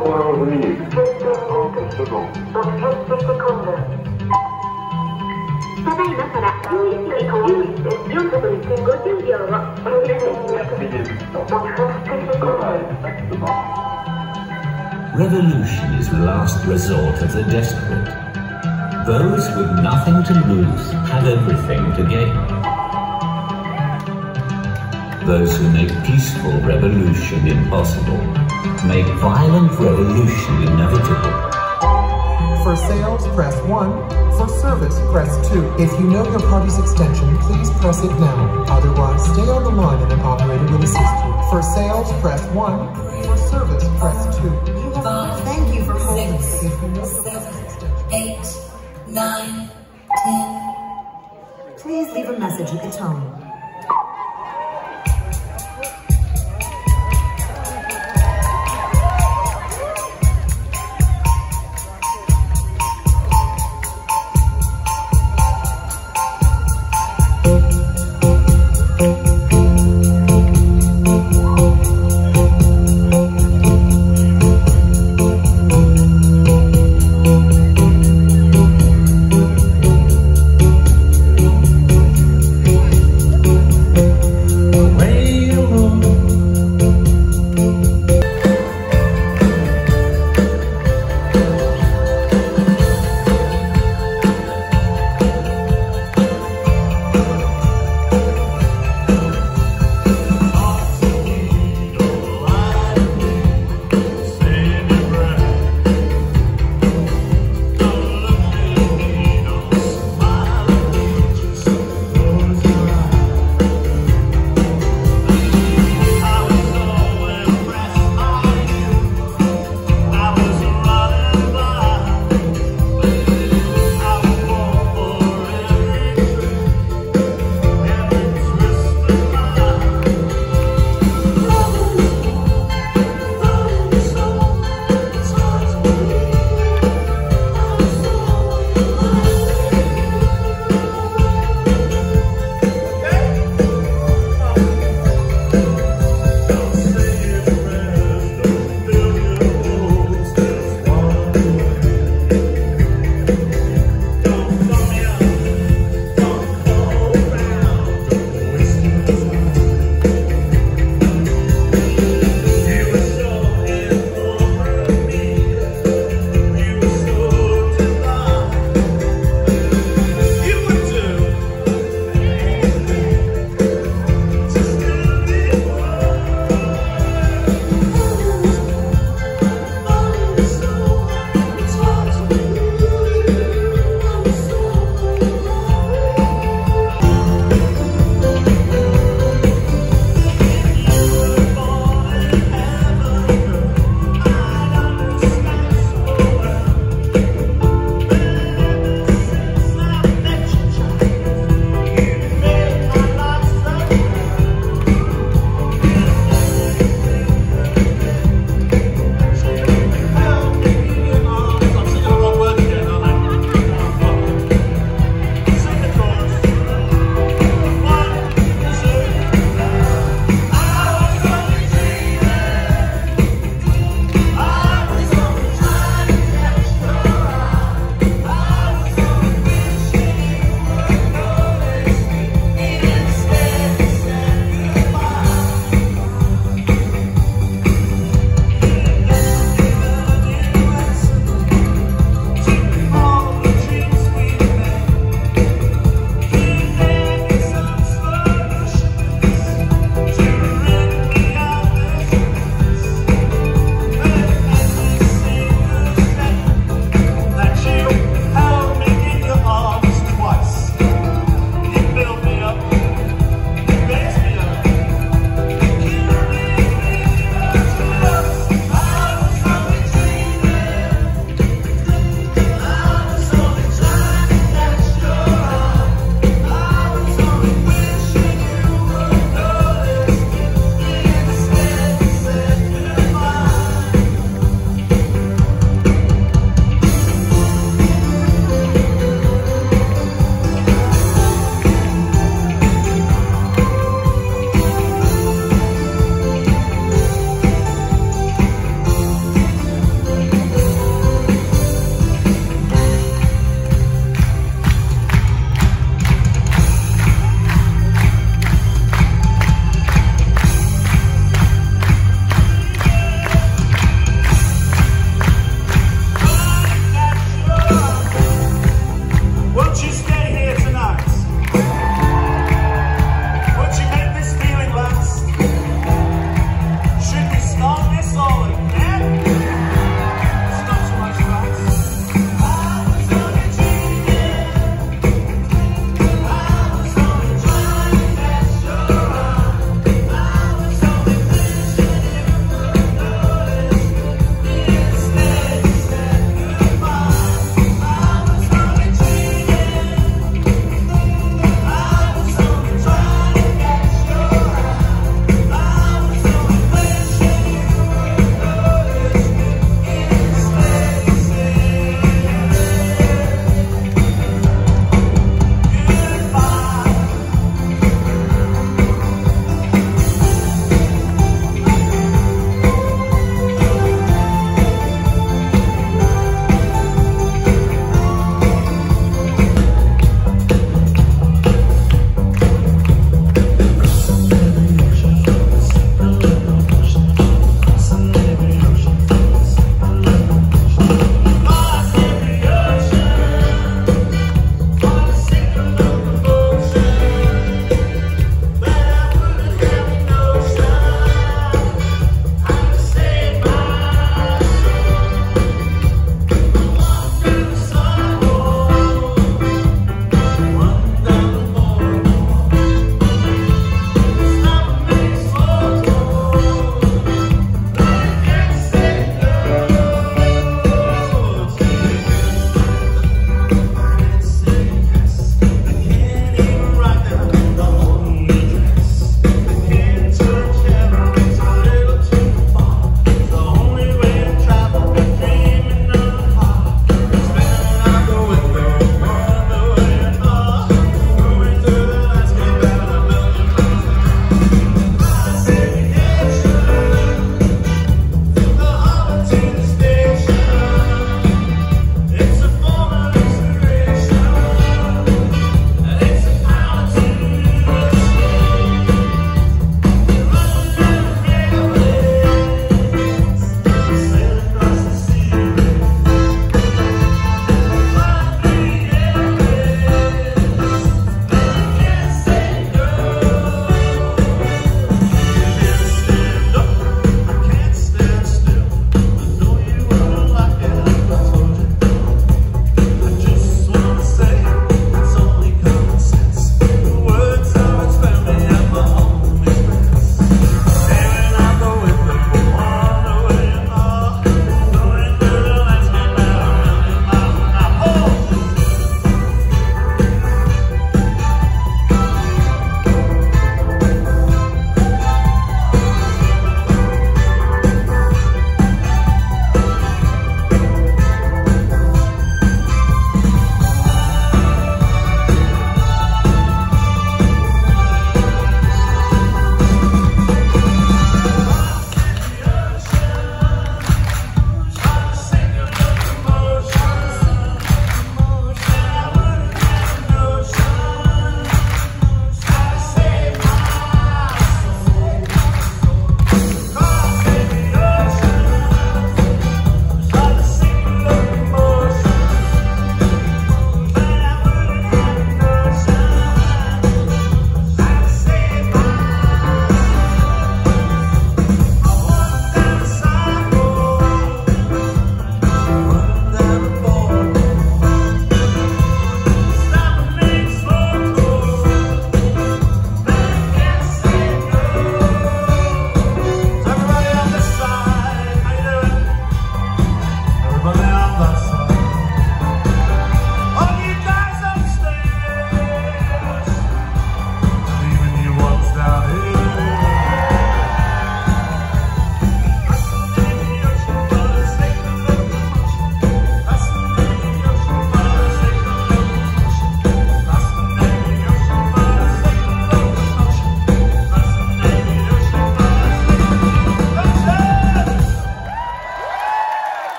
ただいまから11時11分4分50秒をお知らせします Revolution is the last resort of the desperate. Those with nothing to lose have everything to gain. Those who make peaceful revolution impossible make violent revolution inevitable. For sales, press 1. For service, press 2. If you know your party's extension, please press it now. Otherwise, stay on the line and an operator will assist you. For sales, press 1. For service, press 2. Five, Thank you for holding. six, If you know your party's seven, extension. eight, nine, ten. Please leave a message at the tone.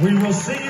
We will see you.